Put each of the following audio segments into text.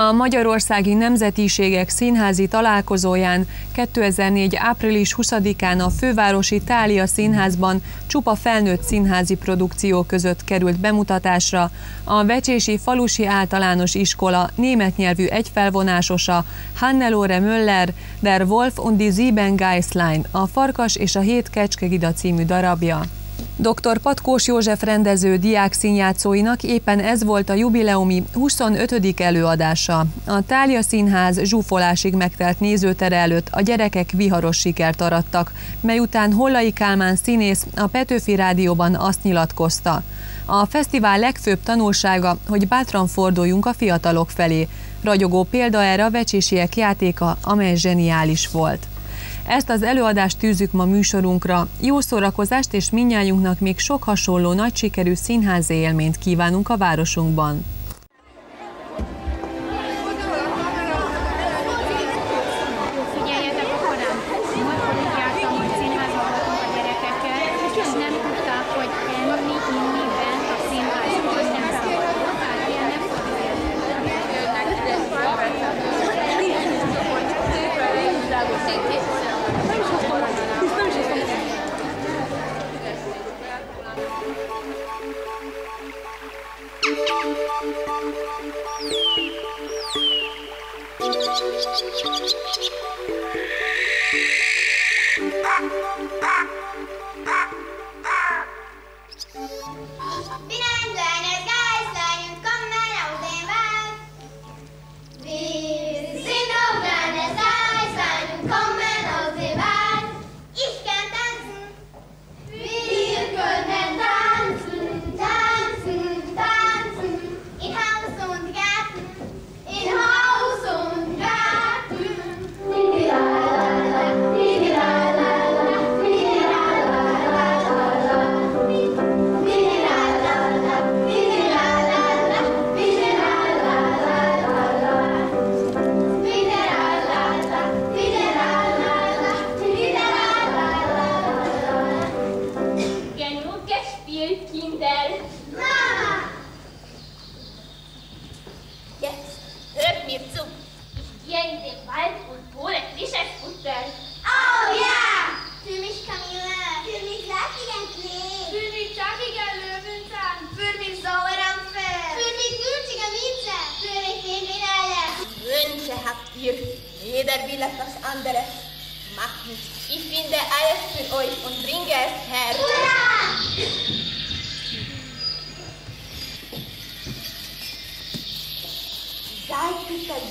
A Magyarországi Nemzetiségek Színházi találkozóján 2004. április 20-án a fővárosi Tália Színházban csupa felnőtt színházi produkció között került bemutatásra a Vecsési Falusi Általános Iskola német nyelvű egyfelvonásosa Hannelore Möller der Wolf und die Sieben Geislein, a Farkas és a Hét Kecskegida című darabja. Dr. Patkós József rendező diák színjátszóinak éppen ez volt a jubileumi 25. előadása. A Tália Színház zsúfolásig megtelt nézőtere előtt a gyerekek viharos sikert arattak, mely után Hollai Kálmán színész a Petőfi Rádióban azt nyilatkozta. A fesztivál legfőbb tanulsága, hogy bátran forduljunk a fiatalok felé. Ragyogó példa erre a vecsésiek játéka, amely zseniális volt. Ezt az előadást tűzük ma műsorunkra. Jó szórakozást és minnyájunknak még sok hasonló nagy sikerű színházi élményt kívánunk a városunkban. Bye.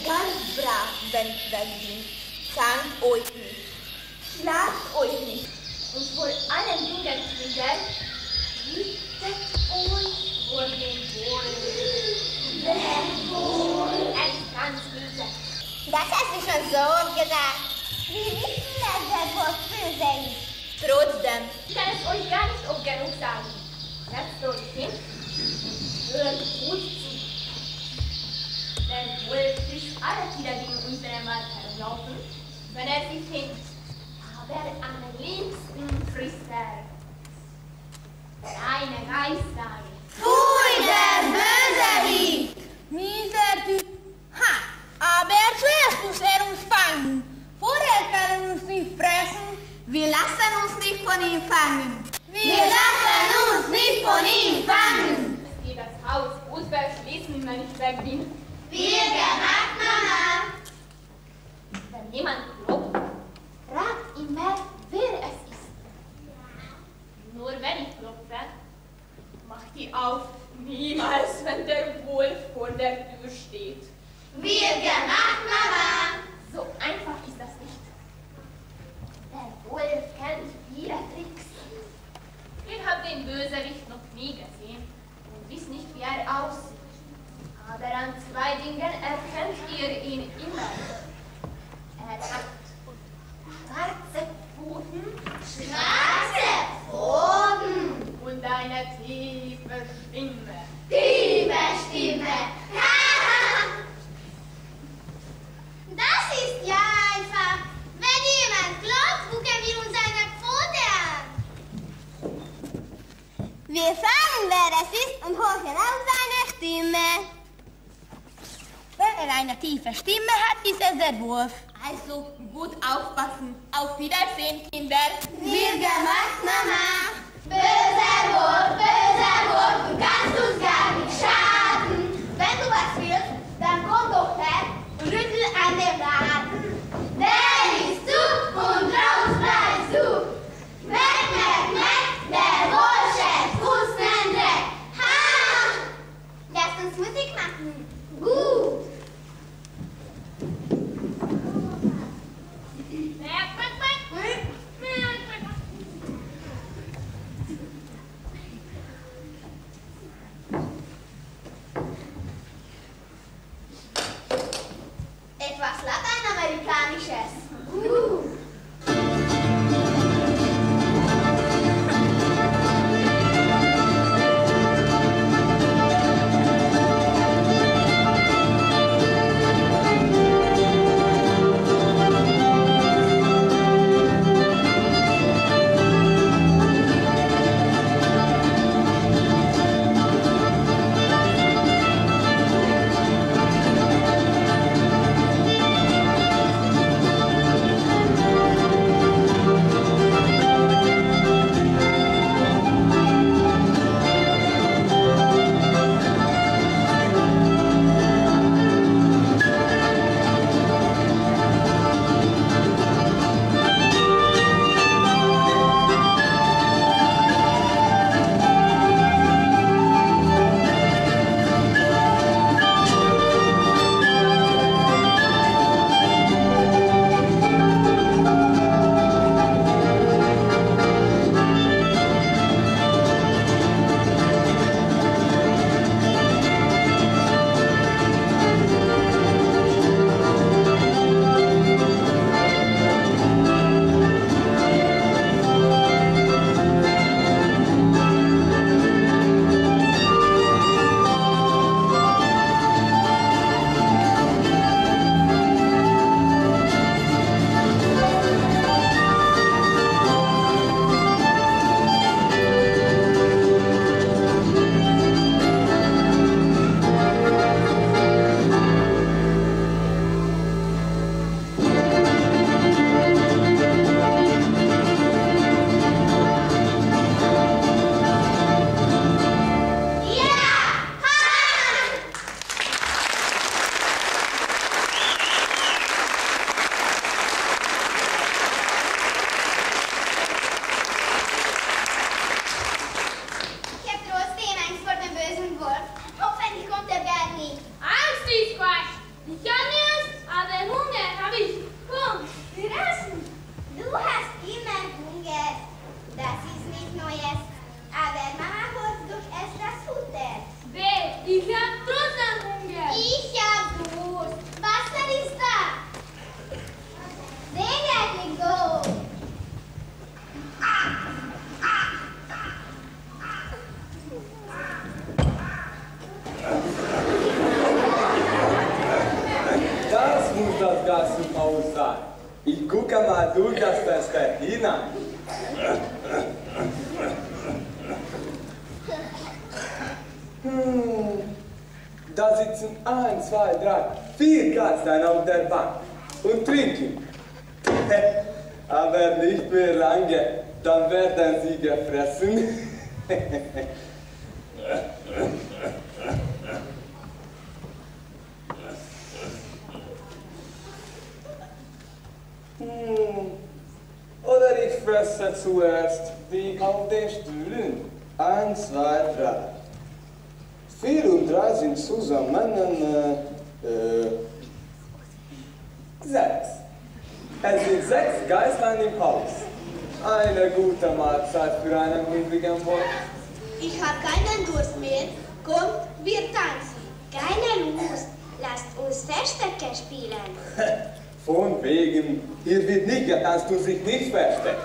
Verbrannten sind. Zankt euch hm. nicht. Schlagt euch hm. nicht. Und vor allen Jugendlichen, Kinder, richtet euch vor dem Wohl. Ein ganz böse. Das hast du schon so oft gesagt. Wir wissen, dass der Gott böse ist. Trotzdem. Ich kann es euch gar nicht oft genug sagen. Lasst euch hin. Hört gut zu. Denn Will nicht alle Kinder gegen uns in der Mahlzeit laufen, wenn er sich findet. Aber am liebsten frisst er eine Reisdage. Pfui, der Bösewicht! Mieser Typ! Ha! Aber zuerst muss er uns fangen. Vorher kann er uns nicht fressen. Wir lassen uns nicht von ihm fangen. Wir lassen uns nicht von ihm fangen. Ich gehe das Haus gut verschließen, wenn ich weg bin. Wir der Mama. Wenn jemand lobt, fragt immer, wer es ist. Nur wenn ich lobt werde, macht die auf. Niemals, wenn der Wolf vor der Tür steht. Wir der Mama. So einfach ist das nicht. Der Wolf kennt Da sitzen ein, zwei, drei, vier Katzen auf der Bank und trinken. Aber nicht mehr lange, dann werden sie gefressen. Hm. Oder ich fresse zuerst die auf den Stühlen. Eins, zwei, drei. Vier und drei sind zusammen äh, äh, sechs. Es sind sechs Geißlein im Haus. Eine gute Mahlzeit für einen hungrigen Wolf. Ich hab keinen Durst mehr. Kommt, wir tanzen. Keine Lust. Lasst uns Verstecke spielen. Von wegen, hier wird nicht getanzt und sich nicht versteckt.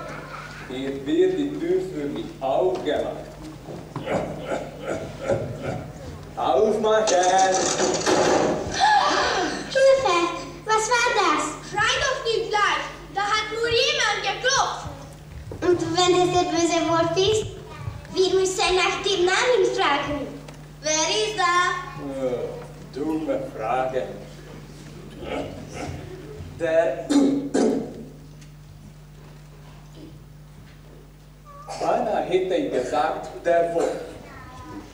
Hier wird die Tür für mich aufgemacht. Aufmachen! Hilfe! Was war das? Schrei doch nicht gleich. Da hat nur jemand geklopft. Und wenn es der böse Wolf ist? Wir müssen nach dem Namen fragen. Wer ist da? Äh, dumme Frage. der... Beinahe hätte ich gesagt, der Wolf.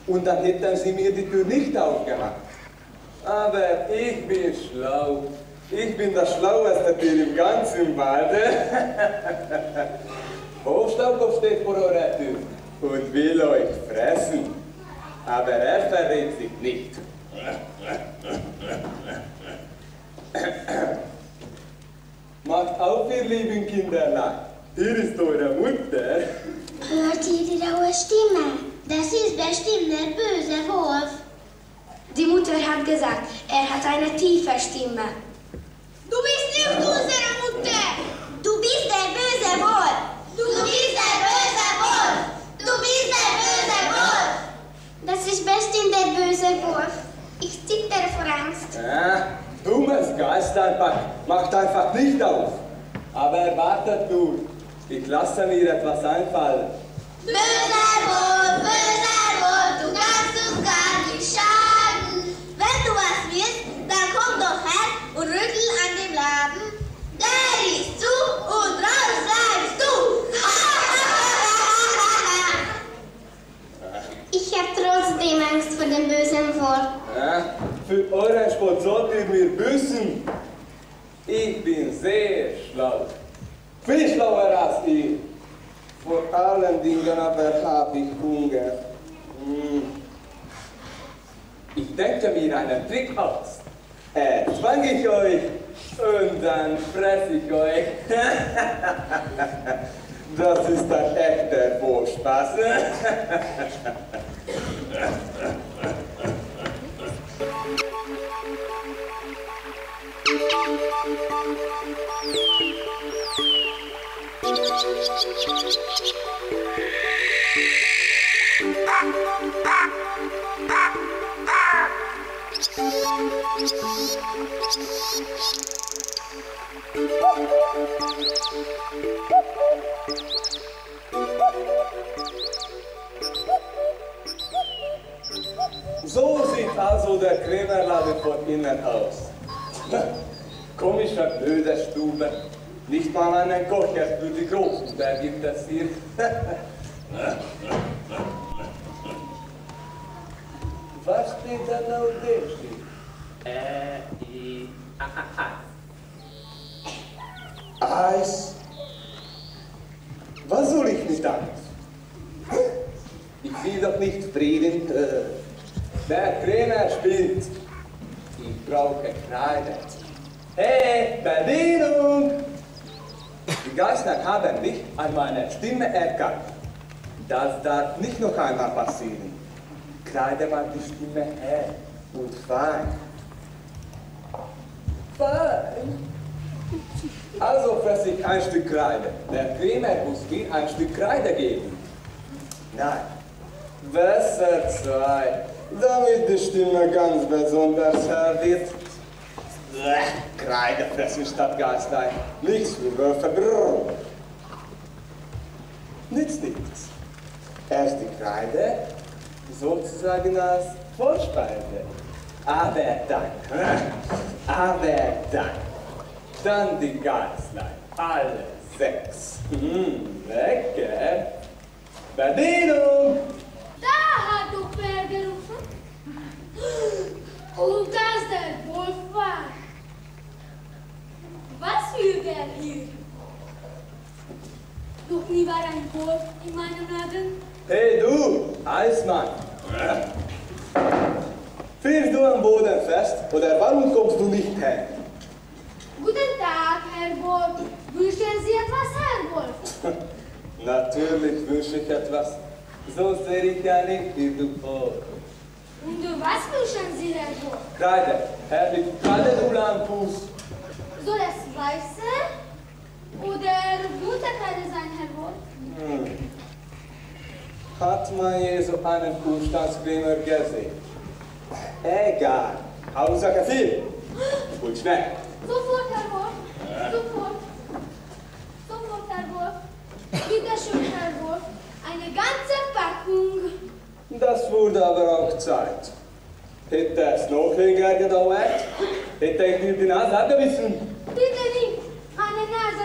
Und dann hätten sie mir die Tür nicht aufgemacht. Aber ich bin schlau. Ich bin der schlaueste Tier im ganzen Walde. Hofstaubkopf steht vor eurer Tür und will euch fressen. Aber er verrät sich nicht. Macht auf, ihr lieben Kinderlein. Hier ist eure Mutter. Hört ihr die raue Stimme? Das ist bestimmt der böse Wolf. Die Mutter hat gesagt, er hat eine tiefe Stimme. Du bist nicht unsere Mutter. Du bist der böse Wolf. Du bist der böse Wolf. Du bist der böse Wolf. Das ist bestimmt der böse Wolf. Ich zittere vor Angst. Ja, dummes Geisterpack. Macht einfach nicht auf. Aber wartet nur. Ich lasse mir etwas einfallen. Böser Wolf, böser Wolf, du kannst uns gar nicht schaden. Wenn du was willst, dann komm doch her und rüttel an dem Laden. Der ist zu und raus bleibst du. Ich habe trotzdem Angst vor dem bösen Wolf. Ja, für euren sollt ihr mir büßen. Ich bin sehr schlau. Viel schlauer als ihr. Vor allen Dingen aber habe ich Hunger. Hm. Ich denke mir einen Trick aus. Äh, ich euch und dann fress ich euch. Das ist ein echter Vorspaß. So sieht also der Krämerladen von innen aus. Komischer blöde Stube. Nicht mal einen Kocher für die Großen, der gibt es hier. Was steht denn auf dem Schild? Äh, I, A, A, A. Eis? Was soll ich mit Eis? Ich will doch nicht Frieden. Äh, der Trainer spielt. Ich brauche Kreide. Hey, Bedienung! Die Geister haben mich an meiner Stimme erkannt. Das darf nicht noch einmal passieren. Kreide mal die Stimme hell und fein. Fein? Also fresse ich ein Stück Kreide. Der Trainer muss mir ein Stück Kreide geben. Nein, besser zwei, damit die Stimme ganz besonders hell wird. Blech, Kreide fressen statt Geistein. Nichts für Wölfe. Brrr. Nützt nichts. Erst die Kreide, sozusagen als Vorspeise. Aber dann, aber dann, dann die Geißlein, alle sechs. Hm, lecker. Bedienung! Da hat doch wer gerufen. Und das der Wolf war. Was will der hier? Noch nie war ein Wolf in meinem Laden. Hey du, Eismann! Fährst du am Boden fest oder warum kommst du nicht her? Guten Tag, Herr Wolf. Wünschen Sie etwas, Herr Wolf? Natürlich wünsche ich etwas. Sonst wäre ich ja nicht wie du vor. Und was wünschen Sie, Herr Wolf? Kreide, herrlich Kreide am Fuß. Weiße oder bunte Kreide sein, Herr Wolf? Hm. Hat man je so einen Kuhstandskrämer gesehen? Egal. Hauptsache viel. Und schnell. Sofort, Herr Wolf. Sofort. Sofort, Herr Wolf. Bitte schön, Herr Wolf. Eine ganze Packung. Das wurde aber auch Zeit. Hätte es noch länger gedauert, hätte ich dir die Nase abgebissen. Bitte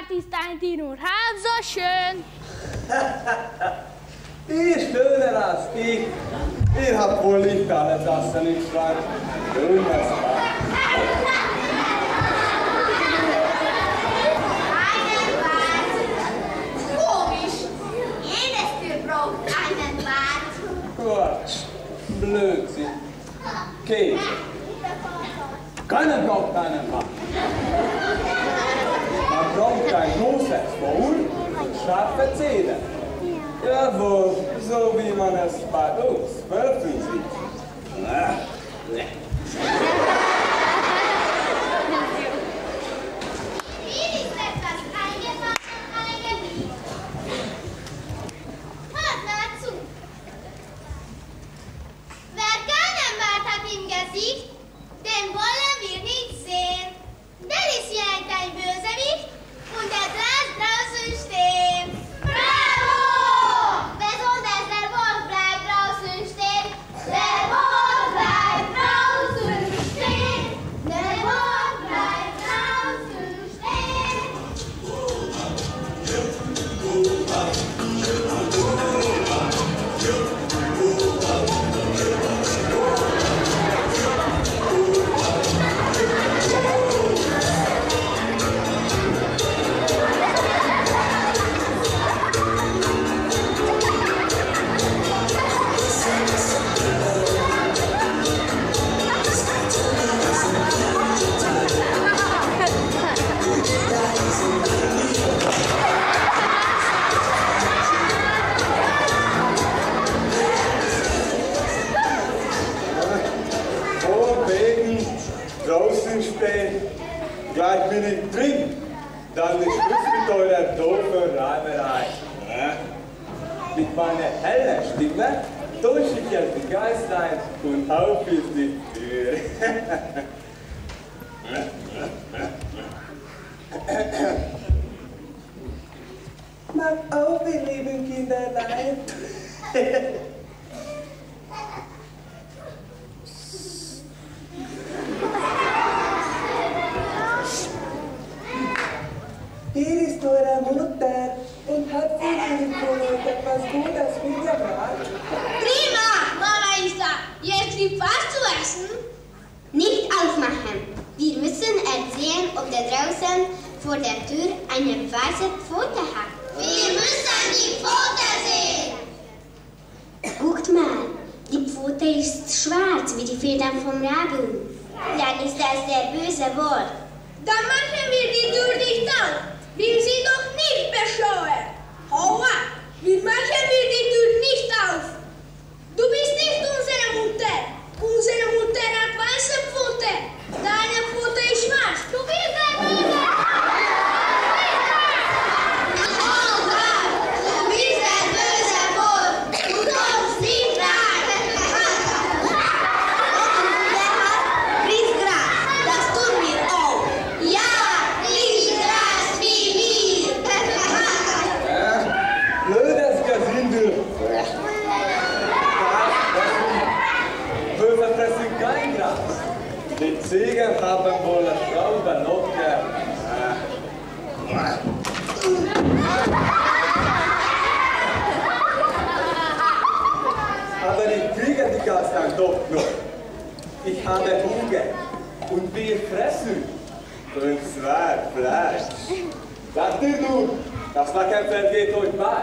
Kártisztántin úr házasön! És tőle rászti! Én hát volna itt ez a szenicsvár. Ő lesz así, te embolas. Mach auf, ihr lieben Kinderlein. Hier ist eure Mutter und hat für euch etwas Gutes mitgebracht. Prima, Mama Isa. Jetzt gibt was zu essen? Nicht aufmachen. Wir müssen ersehen, ob da draußen vor der Tür eine weiße Pfote hat. Wir müssen die Pfote sehen. Guckt mal, Pfote ist schwarz wie die Federn vom Raben. Dann ist das der böse Wort. Dann machen wir die Tür nicht auf. Wir sind doch nicht bescheuert. Hau ab. Wir machen wir die Tür nicht auf. Du bist nicht unsere Mutter. Unsere Mutter hat weiße Pfote. Deine Pfote ist schwarz. Du bist der Böse. Hau ab. Du bist der böse Wort. Du kommst nicht rein. Frisst Gras, das tun wir auch. Ja, nicht Gras wie wir. Blödes Gesindel. Böse fressen kein Gras. Die Ziegen haben wohl Schrauben noch Aber ich kriege die Gas dann doch noch. Ich habe Hunger und wir fressen. Und zwar Fleisch. Sagt ihr du, das Lackenfeld geht euch bei.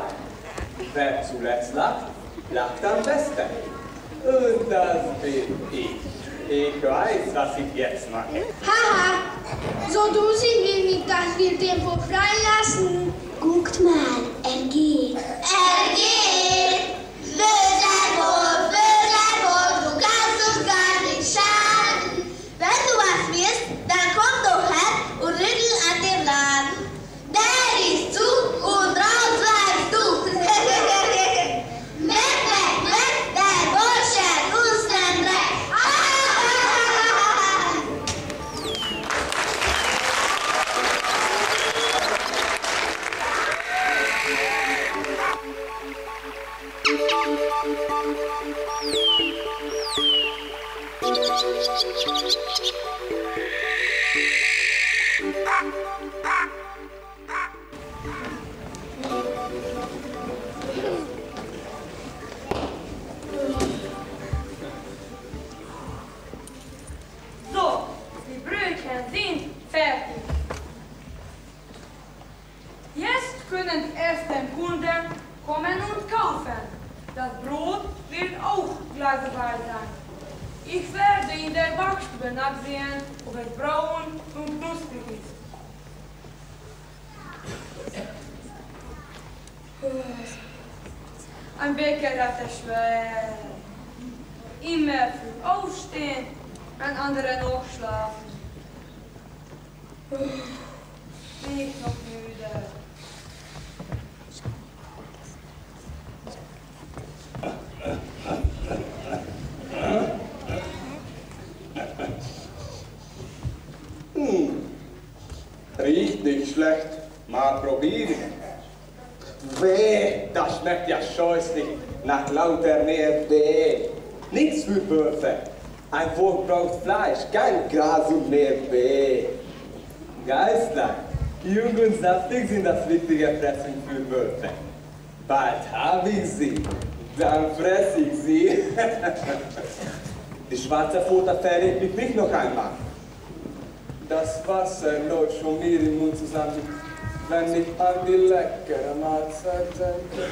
Wer zuletzt lacht, lacht am besten. Und das bin ich. Ich weiß, was ich jetzt mache. So dumm sind wir nicht, dass wir Vor freilassen. Guckt mal, nachsehen, ob es braun und knusprig ist. Ein Bäcker hat es schwer. Immer früh aufstehen, ein anderer noch schlafen. Bin noch Weh. Nichts für Wölfe. Ein Volk braucht Fleisch, kein Gras und mehr Weh. Geistlein, jung und saftig sind das wichtige Fressen für Wölfe. Bald habe ich sie, dann fress ich sie. Die schwarze Pfote verrät mich noch einmal. Das Wasser läuft schon mir im Mund zusammen, wenn ich an die leckere Mahlzeit denke.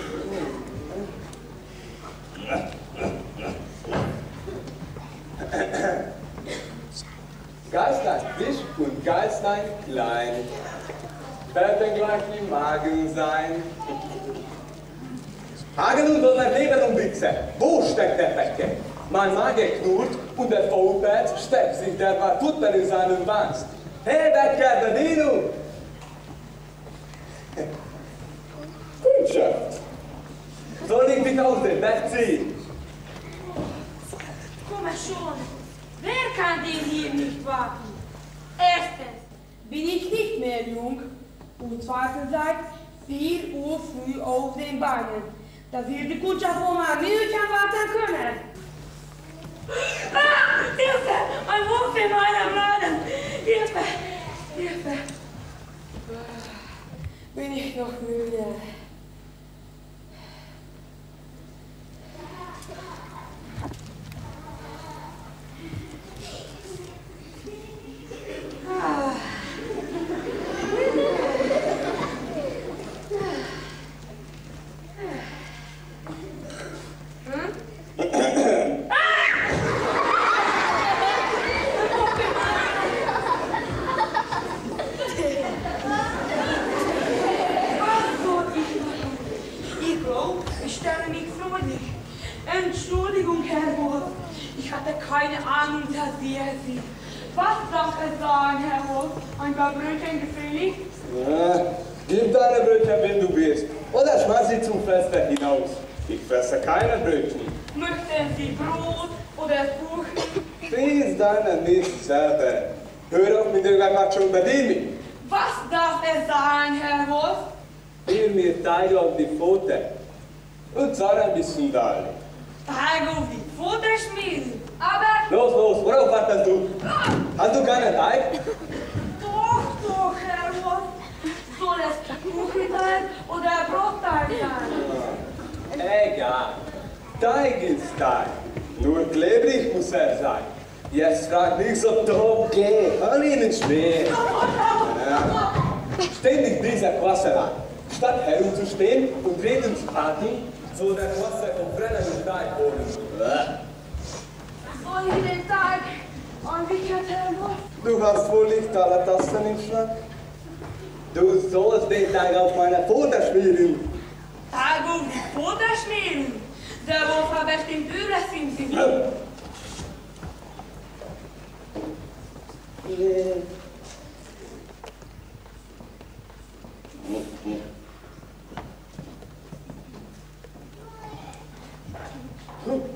Geistlein frisch und Geistlein klein, werden gleich im Magen sein. Hagen und Donner leben und Wichse, wo steckt der Bäcker? Mein Magen knurrt und der Faulpelz steckt sich derweil Futter in seinen Wanst. Hey Bäcker, Bedingung! Betsy! Komm schon? Wer kann den hier nicht warten? Erstens bin ich nicht mehr jung und zweitens seit 4 Uhr früh auf den Beinen, Da wird die Kutsche von meinem Mädchen warten können. Ah, Hilfe! Ein Wurf in meinem Laden! Hilfe! Hilfe! Bin ich noch müde? Entschuldigung, Herr Wolf. Ich hatte keine Ahnung, dass Sie es sind. Was darf es sein, Herr Wolf? Ein paar Brötchen gefällig? Ja, gib deine Brötchen, wenn du willst. Oder schmeiß sie zum Fenster hinaus. Ich fresse keine Brötchen. Möchten Sie Brot oder Kuchen? Friss deine Mist selber. Hör auf mit irgendeinem Macho Bedini. Was darf es sein, Herr Wolf? Gib mir Teig auf die Pfote. Und zahl ein bisschen Dahl. Pfote schmieren. Aber Los, los, worauf wartest du? Hast du keinen Teig? doch, doch, Herr Wolf. Soll es Kuchenteig oder Brotteig sein? Egal. Teig ist Teig. Nur klebrig muss er sein. Jetzt frag nicht so doof, geh, hör ihnen schwer. Ja. Ständig dieser Quasserei. Statt herumzustehen und reden zu halten, soll der Quasser vom brennenden Teig holen. Bäh. Soll ich den Teig anwickeln, Herr Wolf? Du hast wohl nicht alle Tasten im Schrank? Du sollst den Teig auf meiner schmieren. Teig auf die Pfote schmieren. Der Wolf hat bestimmt Übles im Sinn. Hm,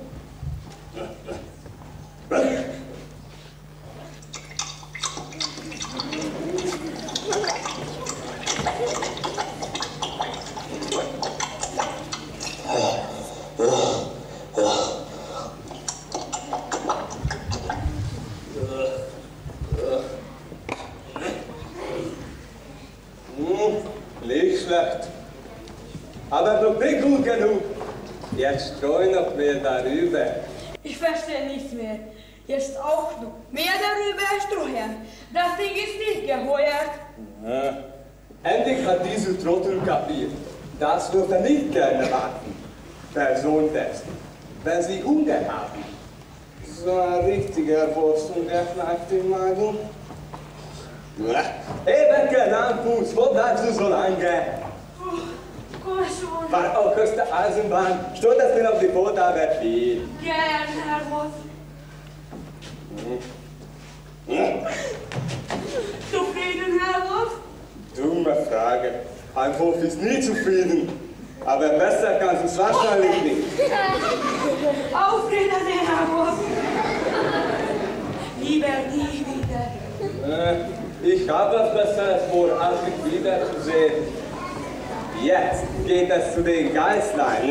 Jetzt geht es zu den Geißlein.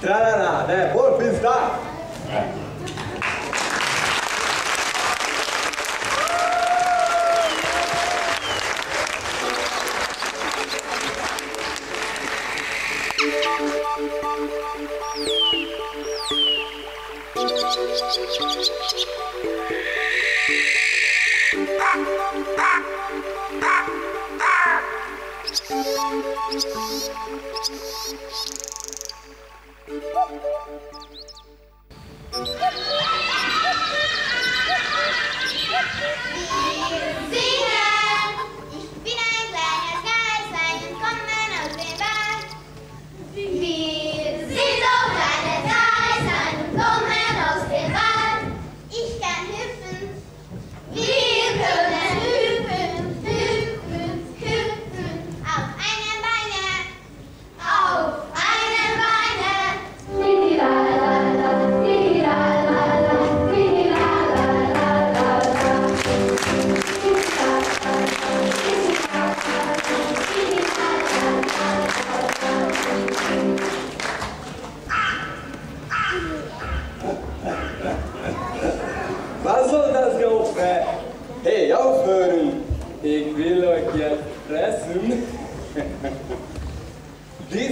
Tralala, der Wolf ist da. Thank you.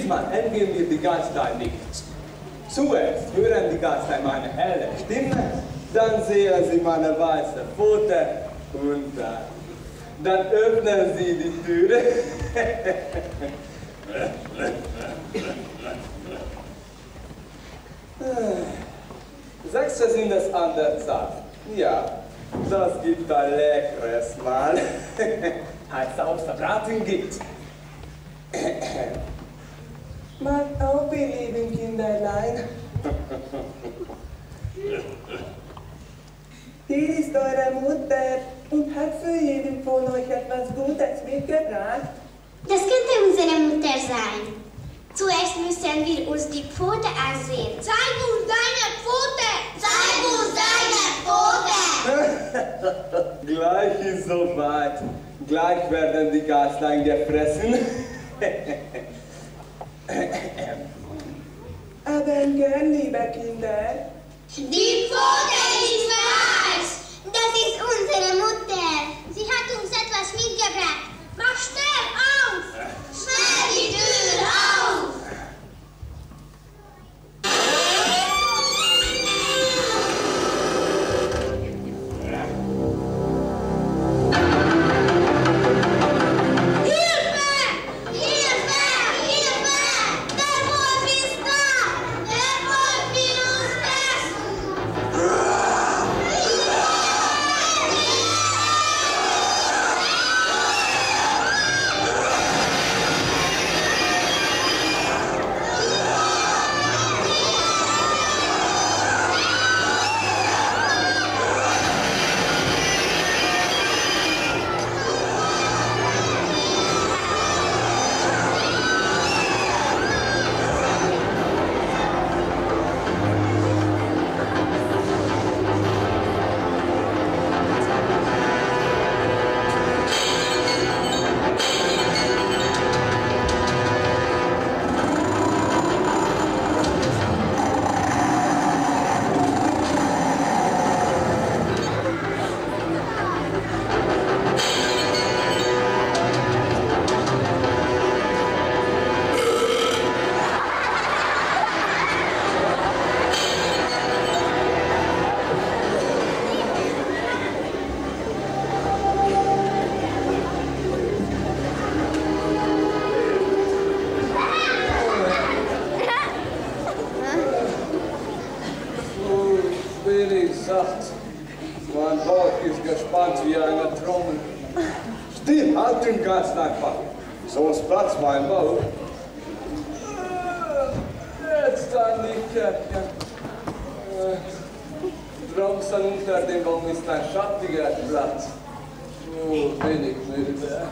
Diesmal entgehen wir die Geistein nicht. Zuerst hören die Geistein meine helle Stimme, dann sehen sie meine weiße Pfote und dann, dann öffnen sie die Türe. Sechste sind es an der Zeit. Ja, das gibt ein leckeres Mal. Heißt außer Braten gibt. Mal auf, ihr lieben Kinderlein. Hier ist eure Mutter und hat für jeden von euch etwas Gutes mitgebracht. Das könnte unsere Mutter sein. Zuerst müssen wir uns die Pfote ansehen. Zeig uns deine Pfote! Zeig uns deine Pfote! Gleich ist soweit. Gleich werden die Geißlein gefressen. Aber gern, liebe Kinder. Die Pfote ist weiß! Das ist unsere Mutter. Sie hat uns etwas mitgebracht. Mach schnell auf! Schnell die Tür auf! Ich satt. Mein Bauch ist gespannt wie eine Trommel. Still, halt den Geist einfach. Sonst platzt mein Bauch. Jetzt an die Kirche. Draußen unter dem Baum ist ein schattiger Platz. Oh, bin ich müde.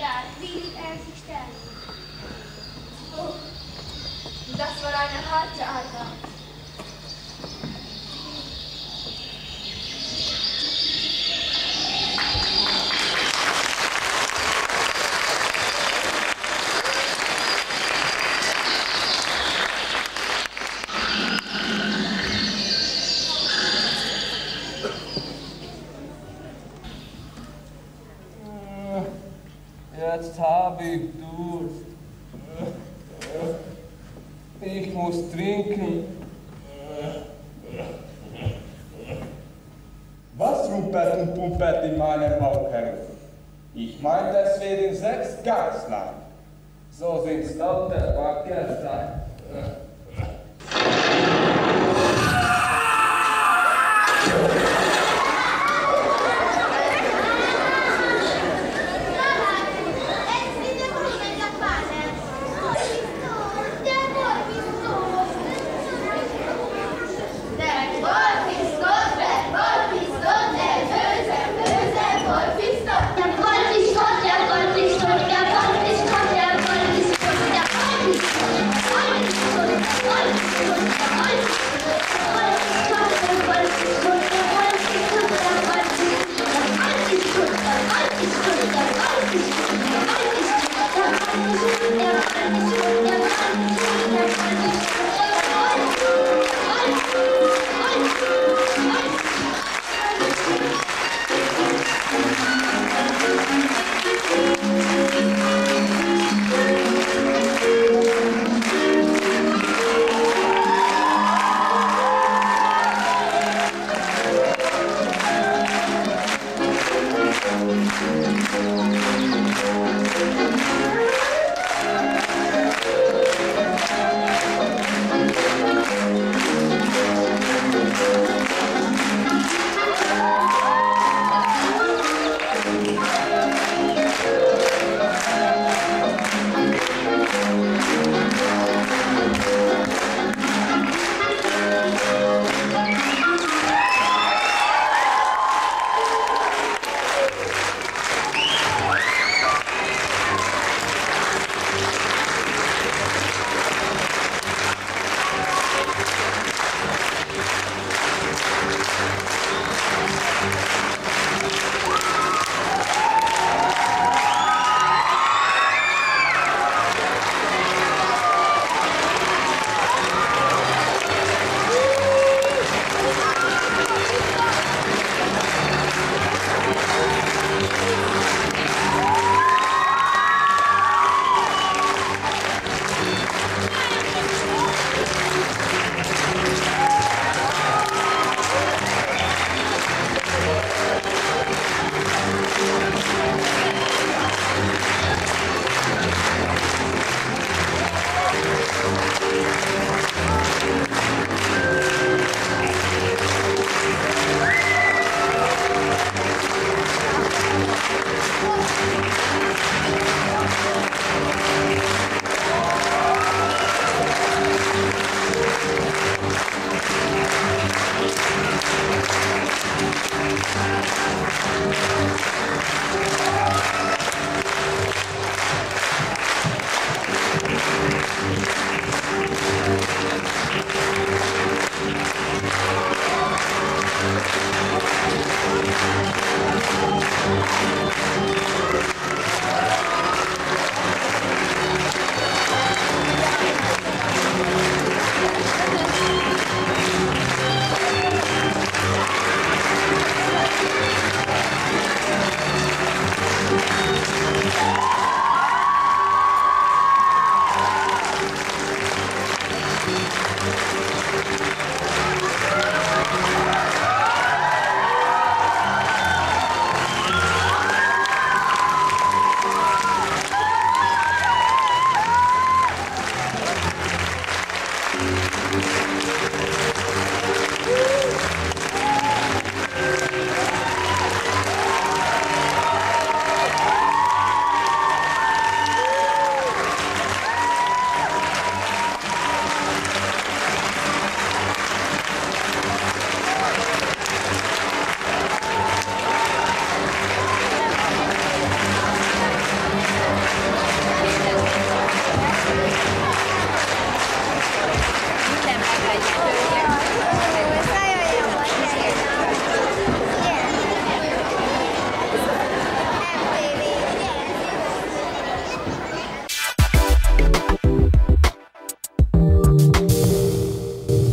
egal, wie er sich stellt. Oh, das war eine harte Art.